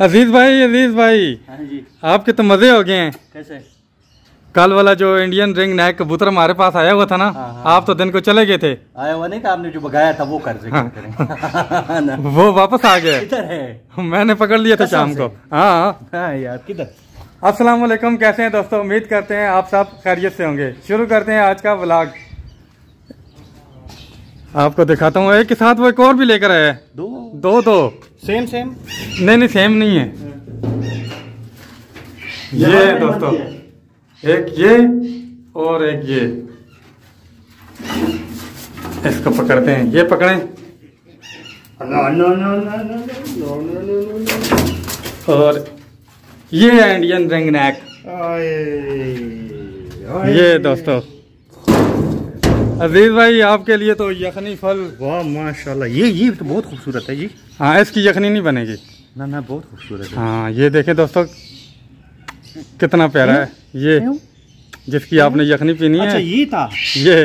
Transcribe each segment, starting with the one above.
अज़ीज़ भाई अज़ीज़ भाई। हाँ जी। आपके तो मज़े हो गए हैं। कैसे? कल वाला जो इंडियन रिंग नैक कबूतर हमारे पास आया हुआ था ना हाँ, हाँ। आप तो दिन को चले गए थे। आया हुआ नहीं कि आपने जो भगाया था वो कर। हाँ। करें वो वापस आ गए किधर है। मैंने पकड़ लिया था शाम को। हाँ। हाँ यार किधर? अस्सलाम वालेकुम कैसे हैं दोस्तों? उम्मीद करते हैं आप सब खैरियत से होंगे। शुरू करते हैं आज का व्लॉग आपको दिखाता हूँ एक के साथ वो एक और भी लेकर आया है। दो। दो दो। सेम सेम नहीं नहीं सेम नहीं है ये दोस्तों एक ये और एक ये इसको पकड़ते हैं ये पकड़े और ये इंडियन रिंग नेक ये दोस्तों अज़ीज़ भाई आपके लिए तो यखनी फल। वाह माशाल्लाह। ये ये तो बहुत खूबसूरत है जी। हाँ इसकी यखनी नहीं बनेगी। ना ना बहुत खूबसूरत है। हाँ ये देखें दोस्तों कितना प्यारा है। ये जिसकी आपने यखनी पीनी अच्छा है। ये था? ये।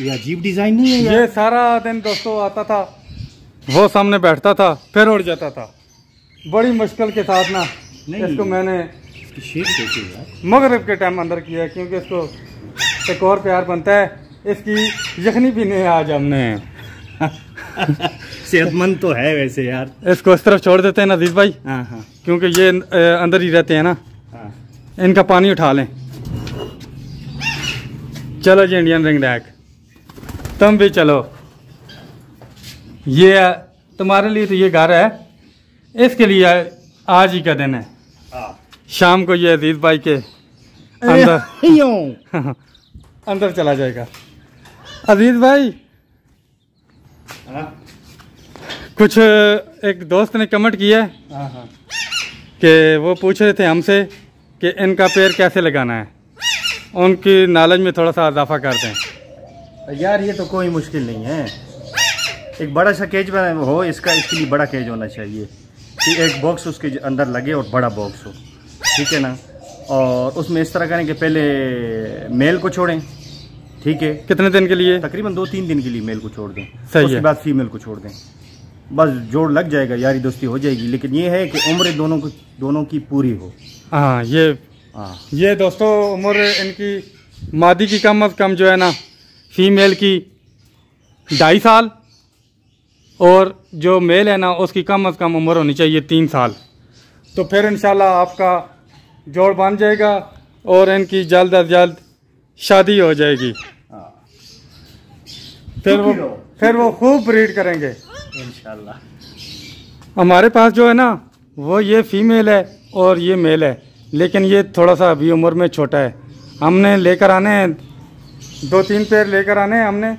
ये अजीब डिज़ाइन नहीं है ये सारा दिन दोस्तों आता था वो सामने बैठता था फिर उड़ जाता था। बड़ी मुश्किल के साथ ना नहीं। इसको मैंने मगरब के टाइम अंदर किया क्योंकि इसको एक और प्यार बनता है। इसकी यखनी पीनी है आज हमने। सेहतमंद तो है वैसे यार। इसको इस तरफ़ छोड़ देते हैं ना नजीज भाई हाँ हाँ। क्योंकि ये अंदर ही रहते हैं ना। हाँ। इनका पानी उठा लें। चलो जी इंडियन रिंग डैक तुम भी चलो। ये तुम्हारे लिए तो ये घर है। इसके लिए आज ही का दिन है। हाँ। शाम को ये अज़ीज़ भाई के अंदर अंदर चला जाएगा। अज़ीज़ भाई। हाँ कुछ एक दोस्त ने कमेंट किया है हाँ कि वो पूछ रहे थे हमसे कि इनका पेड़ कैसे लगाना है। उनकी नॉलेज में थोड़ा सा इजाफा कर दें। यार ये तो कोई मुश्किल नहीं है। एक बड़ा सा केज बना हो इसका इसके लिए बड़ा केज होना चाहिए कि एक बॉक्स उसके अंदर लगे और बड़ा बॉक्स हो। ठीक है ना? और उसमें इस तरह करें कि पहले मेल को छोड़ें। ठीक है। कितने दिन के लिए? तकरीबन दो तीन दिन के लिए मेल को छोड़ दें। सही उसके। बाद फीमेल को छोड़ दें। बस जोड़ लग जाएगा यारी दोस्ती हो जाएगी लेकिन ये है कि उम्र दोनों को दोनों की पूरी हो। हाँ ये हाँ। ये दोस्तों उम्र इनकी मादी की कम अज़ कम जो है ना फीमेल की ढाई साल और जो मेल है ना उसकी कम अज़ कम उम्र होनी चाहिए तीन साल। तो फिर इंशाल्लाह आपका जोड़ बन जाएगा और इनकी जल्द अज जल्द शादी हो जाएगी। फिर वो फिर वो खूब ब्रीड करेंगे। इंशाल्लाह। हमारे पास जो है ना वो ये फीमेल है और ये मेल है। लेकिन ये थोड़ा सा अभी उम्र में छोटा है। हमने लेकर आने हैं दो तीन पेड़ लेकर आने हैं हमने।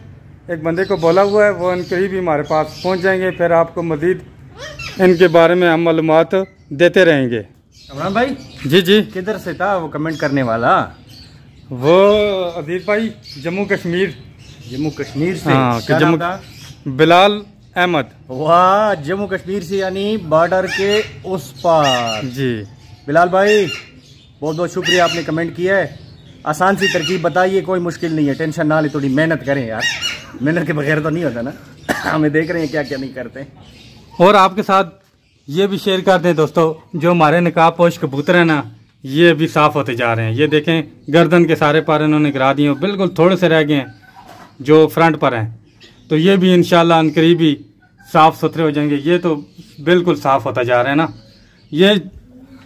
एक बंदे को बोला हुआ है वो इनके ही भी हमारे पास पहुँच जाएँगे। फिर आपको मज़ीद इनके बारे में हम मालूम देते रहेंगे। इमरान भाई जी जी। किधर से था वो कमेंट करने वाला? वो अज़ीज़ भाई जम्मू कश्मीर। जम्मू कश्मीर से। हाँ कि जम्मू बिलाल अहमद। वाह जम्मू कश्मीर से यानी बॉर्डर के उस पार। जी। बिलाल भाई बहुत बहुत शुक्रिया आपने कमेंट किया है। आसान सी तरकीब बताइए कोई मुश्किल नहीं है। टेंशन ना ले थोड़ी मेहनत करें यार। मेहनत के बगैर तो नहीं होता ना। हमें देख रहे हैं क्या क्या नहीं करते। और आपके साथ ये भी शेयर कर दें दोस्तों जो हमारे निकाब पोश कबूतर हैं ना ये भी साफ़ होते जा रहे हैं। ये देखें गर्दन के सारे पर इन्होंने गिरा दिए बिल्कुल थोड़े से रह गए हैं। जो फ्रंट पर हैं। तो ये भी इन अनकरीब ही साफ़ सुथरे हो जाएँगे। ये तो बिल्कुल साफ़ होता जा रहा है ना। ये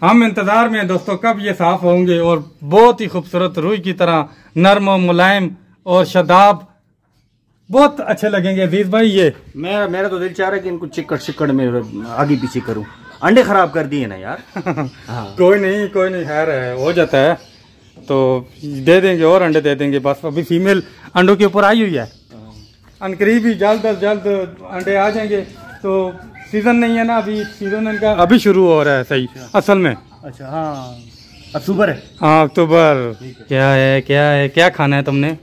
हम इंतज़ार में हैं दोस्तों कब ये साफ़ होंगे और बहुत ही खूबसूरत रुई की तरह नरम और मुलायम और शदाब। बहुत अच्छे लगेंगे। अज़ीज़ भाई ये मेरा मेरा तो दिल चाह रहा है कि इनको चिक्कड़ चिक्कड़ में आगे पीछे करूँ। अंडे खराब कर दिए ना यार। हाँ। कोई नहीं कोई नहीं खैर है हो जाता है। तो दे देंगे और अंडे दे देंगे बस अभी फीमेल अंडों के ऊपर आई हुई है। अनकरीब ही जल्द अज जल्द अंडे आ जाएँगे। तो सीज़न नहीं है ना अभी सीज़न इनका अभी शुरू हो रहा है सही असल में। अच्छा हाँ। अक्टूबर है? हाँ अक्टूबर। क्या है क्या है क्या खाना है तुमने?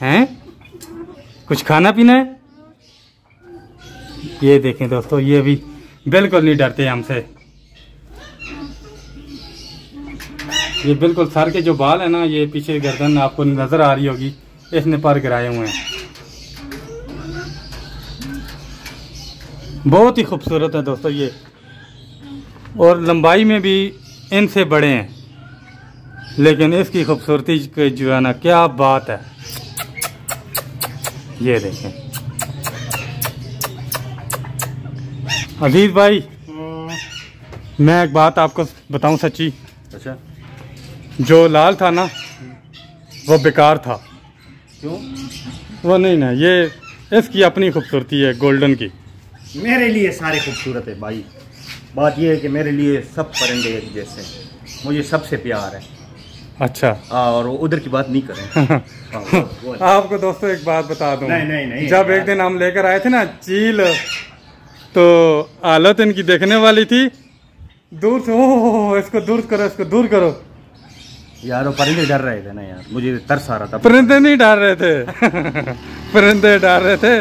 हैं? कुछ खाना पीना है? ये देखें दोस्तों ये भी बिल्कुल नहीं डरते हमसे। ये बिल्कुल सर के जो बाल है ना ये पीछे गर्दन आपको नज़र आ रही होगी। इसने पर गिराए हुए हैं। बहुत ही खूबसूरत है दोस्तों ये। और लंबाई में भी इनसे बड़े हैं। लेकिन इसकी खूबसूरती के जो है ना क्या बात है। ये देखें। अज़ीज़ भाई मैं एक बात आपको बताऊँ सच्ची। अच्छा। जो लाल था ना वो बेकार था। क्यों? वो नहीं ना ये इसकी अपनी खूबसूरती है गोल्डन की। मेरे लिए सारे खूबसूरत है भाई। बात यह है कि मेरे लिए सब परिंदे एक जैसे मुझे सबसे प्यार है। अच्छा। हाँ, और उधर की बात नहीं करें। वो- वो- आपको दोस्तों एक बात बता दूँ। नहीं, नहीं, नहीं, जब एक दिन हम लेकर आए थे ना चील तो हालत इनकी देखने वाली थी। दूर से ओ इसको दूर करो इसको दूर करो। यार वो परिंदे डर रहे थे ना यार। मुझे तरस आ रहा था। परिंदे नहीं डाल रहे थे। परिंदे डाल रहे थे।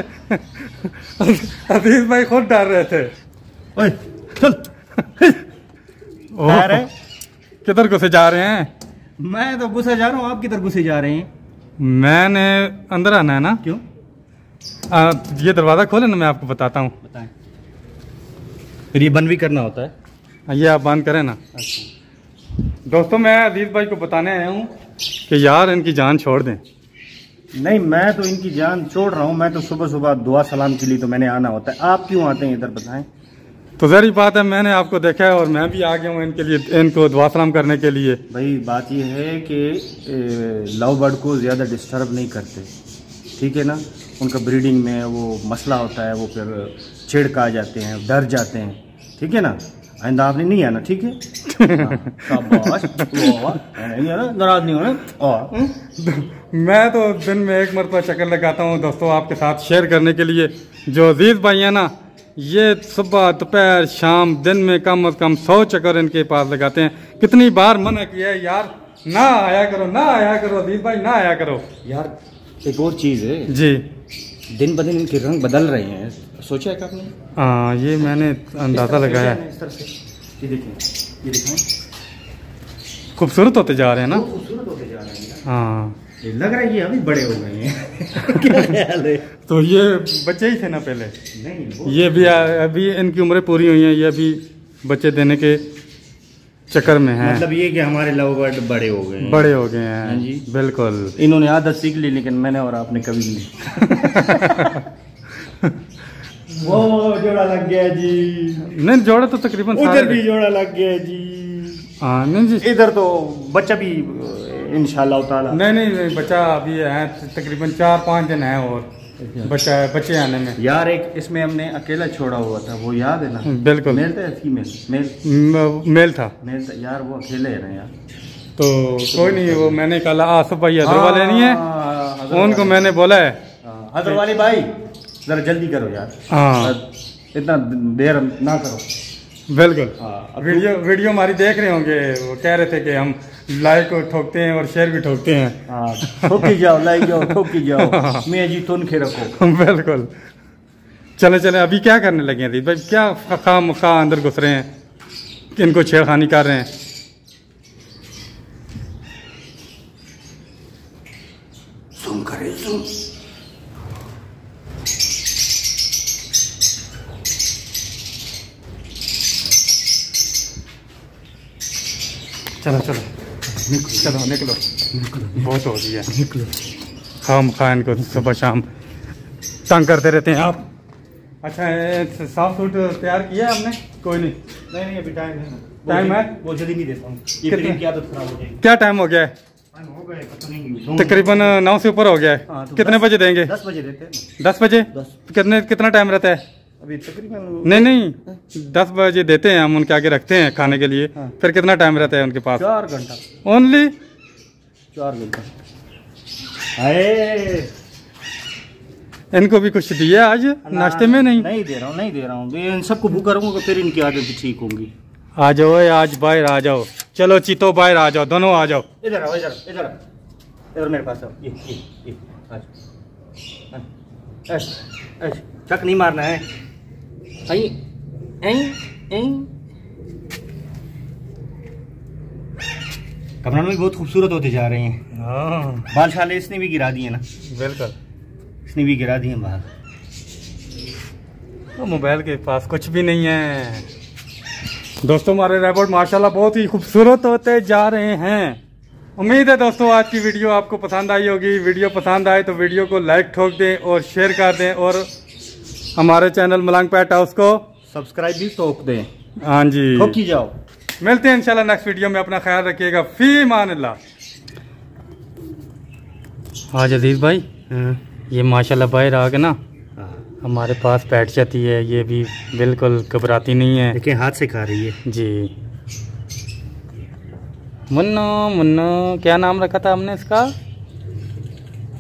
अज़ीज़ भाई खुद डाल रहे थे। ओए, चल। रहे? किधर घुसे जा रहे हैं? मैं तो गुस्सा जा रहा हूँ आप किधर गुस्से जा रहे हैं? मैंने अंदर आना है ना। क्यों? आ, ये दरवाज़ा खोले ना मैं आपको बताता हूँ। बताएँ। फिर ये बंद भी करना होता है। ये आप बंद करें ना। दोस्तों मैं अज़ीज़ भाई को बताने आया हूँ कि यार इनकी जान छोड़ दें। नहीं मैं तो इनकी जान छोड़ रहा हूँ। मैं तो सुबह सुबह दुआ सलाम के लिए तो मैंने आना होता है। आप क्यों आते हैं इधर बताएँ। तो जहरी बात है मैंने आपको देखा है और मैं भी आ गया हूँ इनके लिए इनको दुआ सलाम करने के लिए। भाई बात यह है कि लव बर्ड को ज़्यादा डिस्टर्ब नहीं करते। ठीक है ना? उनका ब्रीडिंग में वो मसला होता है वो फिर छिड़का जाते हैं डर जाते हैं। ठीक है ना? आइंदा आपने नहीं आना ठीक है नहीं आना नाराज़ नहीं होना और? मैं तो दिन में एक मरतबा चक्कर लगाता हूँ दोस्तों आपके साथ शेयर करने के लिए। जो अज़ीज़ भाई है ना ये सुबह दोपहर शाम दिन में कम अज कम सौ चक्कर इनके पास लगाते हैं। कितनी बार मना किया है यार ना आया करो ना आया करो अज़ीज़ भाई ना आया करो। यार एक और चीज़ है। जी। दिन ब दिन इनके रंग बदल रहे हैं। सोचा है आपने हाँ ये मैंने अंदाज़ा लगाया है इस तरह से। ये देखें ये दिखाएँ खूबसूरत होते जा रहे हैं ना? खूबसूरत होते जा रहे हैं हाँ। ये लग रहा है ये अभी बड़े हो गए हैं। क्या ख्याल है? तो ये बच्चे ही थे ना पहले? नहीं ये भी अभी इनकी उम्रें पूरी हुई हैं ये अभी बच्चे देने के चक्कर में हैं। मतलब ये कि हमारे लव बर्ड बड़े हो गए बड़े हो गए हाँ हैं जी। बिल्कुल। इन्होंने आदत सीख ली लेकिन मैंने और आपने कभी नहीं। वो जोड़ा लग गया जी। नहीं जोड़ा तो तकरीबन उधर भी जोड़ा लग गया जी। हाँ नहीं जी। इधर तो बच्चा भी ताला। नहीं नहीं नहीं बच्चा अभी है तकरीबन चार पाँच दिन है और बच्चा बच्चे आने में। यार एक इसमें हमने अकेला छोड़ा हुआ था वो याद है ना? बिल्कुल। मेल था फीमेल? मेल। मेल था। मेल था। यार वो अकेले है ना यार। तो कोई नहीं वो मैंने कहा आसफ भाई हजर वाले नहीं है? हाँ, उनको मैंने बोला है। हाँ, हजर वाले भाई। जरा जल्दी करो यार। हाँ। इतना देर ना करो। बिल्कुल। हाँ, वीडियो वीडियो हमारी देख रहे होंगे वो कह रहे थे कि हम लाइक को ठोकते हैं और शेयर भी ठोकते हैं। हाँ ठोकी जाओ लाई जाओ ठोकी जाओ। मैं जी तुन के रखो। बिल्कुल। चले चले अभी क्या करने लगे हैं? भाई क्या खा मखा अंदर घुस रहे हैं? इनको छेड़खानी कर रहे हैं सुन करे सुन चलो चलो चलो निकलो बहुत हो गया निकलो खाम खा इनको सुबह शाम तंग करते रहते हैं आप अच्छा साफ़ सूट तैयार किया है हमने कोई नहीं नहीं नहीं अभी टाइम है टाइम है? वो जल्दी नहीं देता हूँ ये कितने? ब्रेन की आदत खराब हो जाएगी क्या टाइम हो गया है हो तकरीबन नौ से ऊपर हो गया हाँ, है तो कितने बजे देंगे दस बजे देते हैं दस बजे कितने कितना टाइम रहता है अभी तकरीबन नहीं नहीं दस बजे देते हैं हम उनके आगे रखते हैं खाने के लिए। हाँ। फिर कितना टाइम रहता है उनके पास? चार घंटा। ओनली चार घंटा। अरे इनको भी कुछ दिए आज? नाश्ते में नहीं नहीं? दे रहा हूँ नहीं दे रहा हूँ। इन सबको भूखा रहूँगा फिर इनकी आदत ठीक होंगी। आ जाओ आज बाहर आ जाओ। चलो चीतो बाहर आ जाओ दोनों आ जाओ। इधर आओ इधर इधर। इधर मेरे पास आओ। ये ये ये आ जाओ। ऐसे ऐसे चक नहीं मारना है। आई आई आई कमरान भी बहुत खूबसूरत होते जा रहे हैं। हाँ। बाल शाले इसने भी गिरा दिए ना। बिल्कुल। इसने भी गिरा दिए बाल। तो मोबाइल के पास कुछ भी नहीं है। दोस्तों हमारे रैबोट माशाल्लाह बहुत ही खूबसूरत होते जा रहे हैं। उम्मीद है दोस्तों आज की वीडियो आपको पसंद आई होगी। वीडियो पसंद आए तो वीडियो को लाइक ठोक दें और शेयर कर दें और हमारे चैनल मलंग पैट हाउस को सब्सक्राइब भी ठोक दें। हाँ जी। ठोकी जाओ। मिलते हैं इंशाल्लाह नेक्स्ट वीडियो में अपना ख्याल रखिएगा। फ़ी मान अल्लाह आज अज़ीज़ भाई हाँ। ये माशाल्लाह बाहर आ गए ना। हाँ। हमारे पास बैठ जाती है ये भी बिल्कुल घबराती नहीं है। देखिए हाथ से खा रही है। जी। मुन्नो मुन्नो क्या नाम रखा था हमने इसका?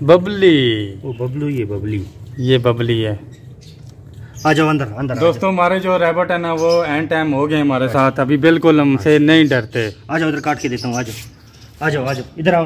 बबली। वो बबलू ये बबली। ये बबली है। आ जाओ अंदर अंदर दोस्तों हमारे जो रेबर्ट है ना वो एंड टाइम हो गए हमारे साथ। अभी बिल्कुल हमसे नहीं डरते। आ जाओ उधर काट के देता हूँ आ जाओ। आ जाओ आ जाओ इधर आओ।